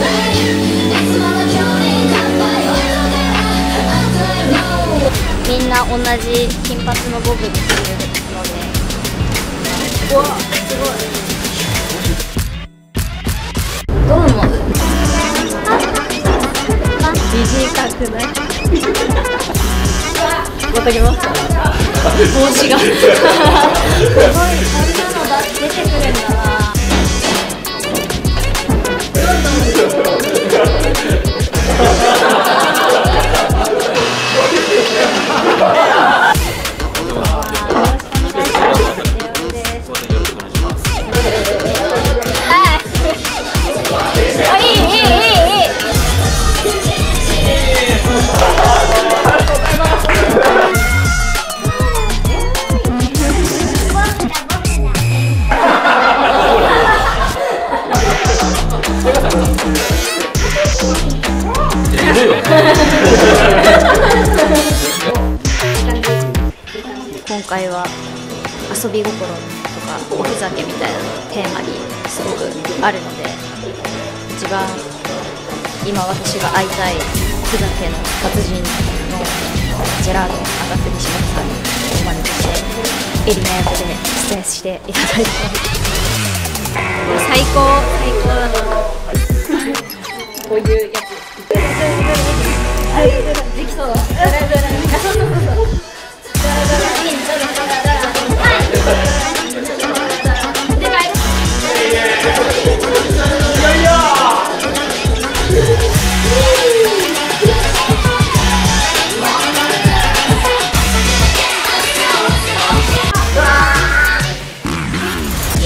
Bye. な同じ金髪のボブにするので。うわすごい。どう思う短くない。また来ますか帽子が今回は遊び心とかおふざけみたいなテーマにすごくあるので一番今私が会いたいおふざけの達人のジェラードン上がって西本さんにお招きしてエリナ役で出演していただいて。最高最高だな。こういうやつ